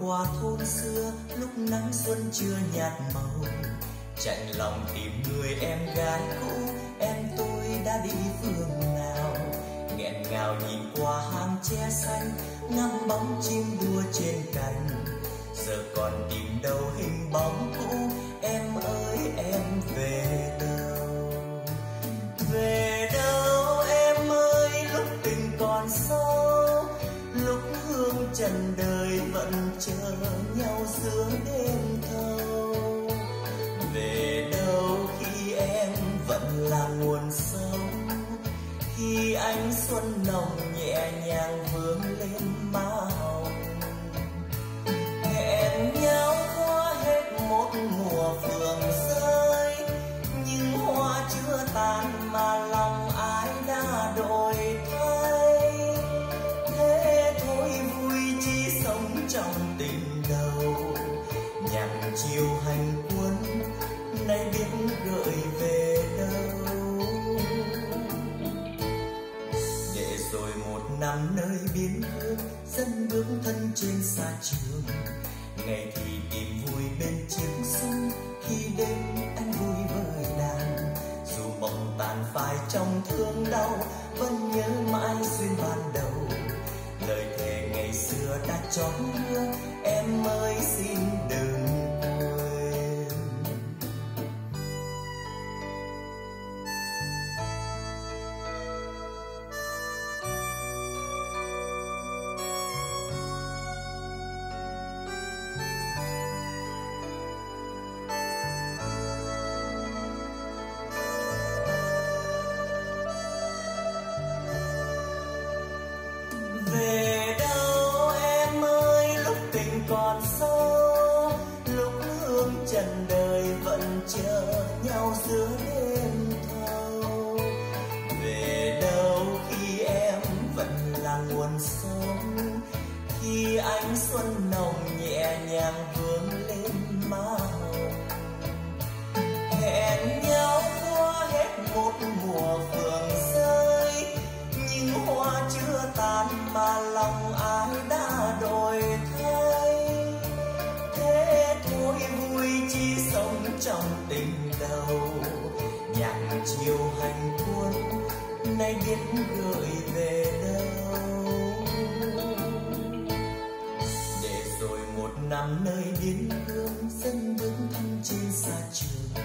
qua thôn xưa, lúc nắng xuân chưa nhạt màu. Chạy lòng tìm người em gái cũ, em tôi đã đi phương nào. Nghẹn ngào nhìn qua hàng tre xanh ngắm bóng chim đua trên cành. Giờ còn tìm đâu hình bóng cũ, em ơi, em về đâu vẫn chờ nhau giữa đêm thâu. Về đâu khi em vẫn là nguồn sống? Khi ánh xuân nồng nhẹ nhàng vương lên má trong tình đầu. Nhạc chiều hành quân, nay biết gợi về đâu. Để rồi một năm nơi biên cương dân bước thân trên xa trường. Ngày thì tìm vui bên chiếc xuân khi đêm anh vui với đàn. Dù mộng tàn phai trong thương đau, vẫn nhớ mãi duyên ban đầu xưa đã nhau giữa đêm thâu. Về đâu khi em vẫn là nguồn sống khi ánh xuân nồng nhẹ nhàng vương lên má hồng. Hẹn nhau qua hết một mùa phượng rơi, nhưng hoa chưa tàn mà lòng ai đã đổi thay. Thế thôi vui chỉ sống trong tình chiều hành quân nay biết gửi về đâu. Để rồi một năm nơi biên cương dân bước thân trên xa trường.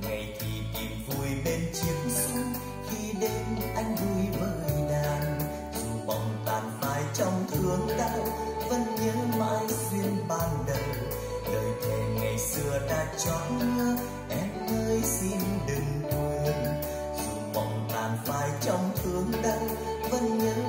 Ngày thì tìm vui bên chiếc xuân khi đêm anh vui với đàn. Dù bóng tàn phai trong thương đau, vẫn nhớ mãi duyên ban đầu. Lời thề ngày xưa đã cho em ơi xin đừng buồn phải trong thương đau vẫn nhớ